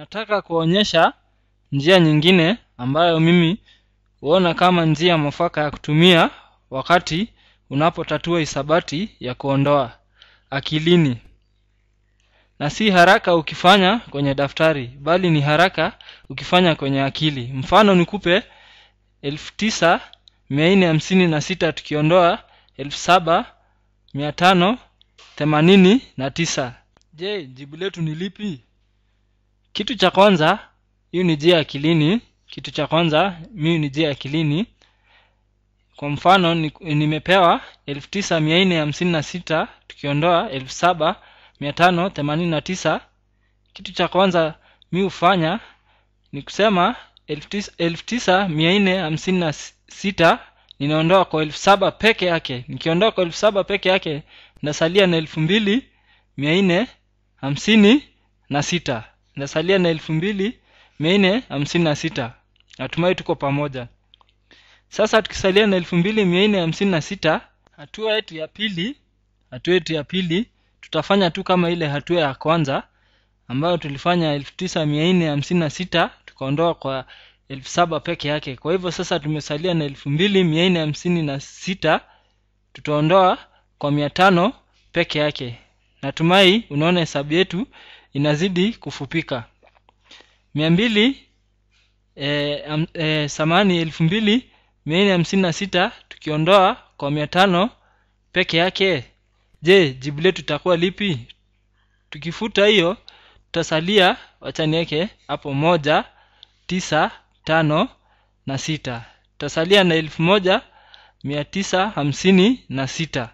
nataka kuonyesha njia nyingine ambayo mimi huona kama njia mwafaka ya kutumia wakati unapotatua hisabati ya kuondoa akilini. Na si haraka ukifanya kwenye daftari bali ni haraka ukifanya kwenye akili. Mfano nikupe elfu tisa mia nne hamsini na sita tukiondoa elfu saba mia tano themanini na tisa. Je jibu letu ni lipi kitu cha kwanza hiyo ni jia akilini. Kitu cha kwanza mimi ni jia akilini. Kwa mfano ni- nimepewa elfu tisa mia nne hamsini na sita tukiondoa elfu saba mia tano themanini na tisa. Kitu cha kwanza mi hufanya ni kusema elfu tisa- mia nne hamsini na sita ninaondoa kwa elfu saba peke yake. Nikiondoa kwa elfu saba peke yake nasalia na elfu mbili mia nne hamsini na sita nasalia na elfu mbili mia nne hamsini na sita. Natumai tuko pamoja. Sasa tukisalia na elfu mbili mia nne hamsini na sita hatua yetu ya pili hatua yetu ya pili tutafanya tu kama ile hatua ya kwanza ambayo tulifanya elfu tisa mia nne hamsini na sita tukaondoa kwa elfu saba peke yake. Kwa hivyo sasa tumesalia na elfu mbili mia nne hamsini na sita tutaondoa kwa mia tano peke yake. Natumai unaona hesabu yetu inazidi kufupika. Mia mbili e, am, e, samani elfu mbili mia nne hamsini na sita tukiondoa kwa mia tano peke yake. Je jibu letu itakuwa lipi? Tukifuta hiyo tutasalia wachani yake hapo moja tisa tano na sita. Tutasalia na elfu moja mia tisa hamsini na sita.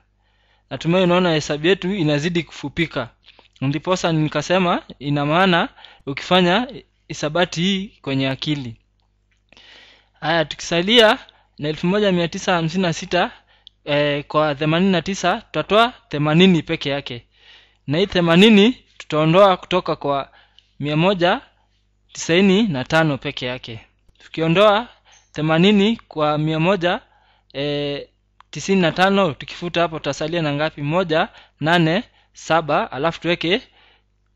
Natumai unaona hesabu yetu inazidi kufupika ndiposa nikasema ina maana ukifanya hisabati hii kwenye akili. Haya tukisalia na elfu moja mia tisa hamsini na sita eh, kwa themanini na tisa tutatoa themanini peke yake. Na hii themanini tutaondoa kutoka kwa mia moja tisaini na tano peke yake. Tukiondoa themanini kwa mia moja e, tisini na tano tukifuta hapo tutasalia na ngapi? Moja nane saba alafu tuweke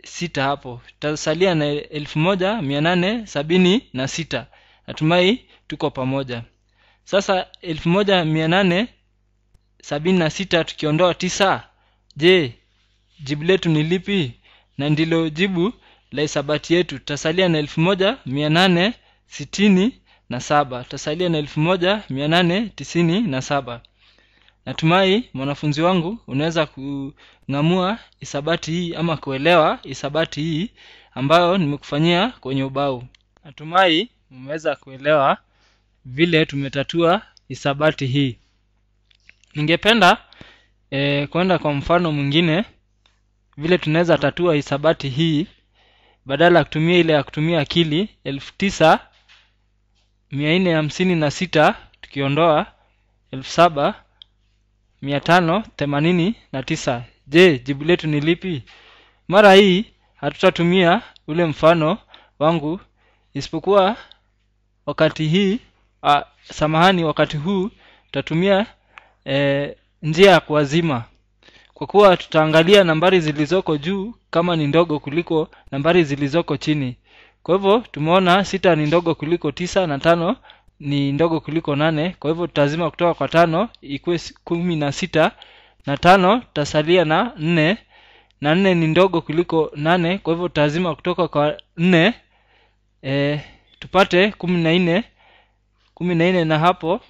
sita hapo. Tutasalia na elfu moja mia nane sabini na sita. Natumai tuko pamoja. Sasa elfu moja mia nane sabini na sita tukiondoa tisa. Je jibu letu ni lipi? Na ndilo jibu la hisabati yetu. Tutasalia na elfu moja mia nane sitini na saba. Tutasalia na elfu moja mia nane tisini na saba natumai mwanafunzi wangu unaweza kung'amua hisabati hii ama kuelewa hisabati hii ambayo nimekufanyia kwenye ubao. Natumai umeweza kuelewa vile tumetatua hisabati hii. Ningependa e, kwenda kwa mfano mwingine vile tunaweza tatua hisabati hii badala ya kutumia ile ya kutumia akili elfu tisa mia nne hamsini na sita tukiondoa elfu saba mia tano themanini na tisa. Je jibu letu ni lipi? Mara hii hatutatumia ule mfano wangu isipokuwa wakati hii a, samahani wakati huu tutatumia e, njia ya kuwazima. Kwa kuwa tutaangalia nambari zilizoko juu kama ni ndogo kuliko nambari zilizoko chini. Kwa hivyo tumeona sita ni ndogo kuliko tisa na tano ni ndogo kuliko nane. Kwa hivyo tutazima kutoka kwa tano ikuwe kumi na sita na tano tutasalia na nne. Na nne ni ndogo kuliko nane kwa hivyo tutazima kutoka kwa nne e, tupate kumi na nne kumi na nne na hapo.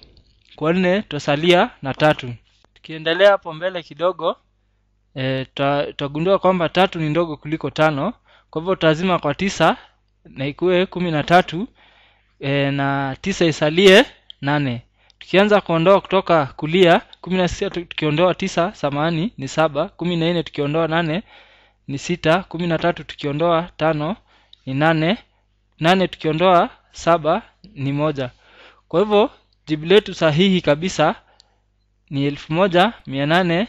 Kwa nne tutasalia na tatu. Tukiendelea hapo mbele kidogo e, tutagundua kwamba tatu ni ndogo kuliko tano. Kwa hivyo tutazima kwa tisa na ikuwe kumi na tatu e, na tisa isalie nane. Tukianza kuondoa kutoka kulia kumi na sita tu- tukiondoa tisa samani ni saba. Kumi na nne tukiondoa nane ni sita. Kumi na tatu tukiondoa tano ni nane. Nane tukiondoa saba ni moja. Kwa hivyo jibu letu sahihi kabisa ni elfu moja mia nane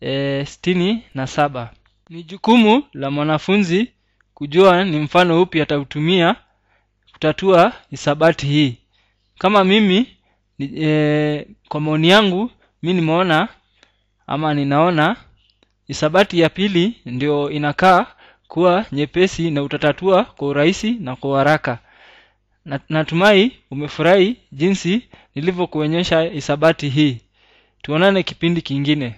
e, sitini na saba. Ni jukumu la mwanafunzi kujua ni mfano upi atautumia kutatua hisabati hii. Kama mimi e, kwa maoni yangu mi nimeona ama ninaona hisabati ya pili ndio inakaa kuwa nyepesi na utatatua kwa urahisi na kwa haraka. Na- natumai umefurahi jinsi nilivyokuonyesha hisabati hii. Tuonane kipindi kingine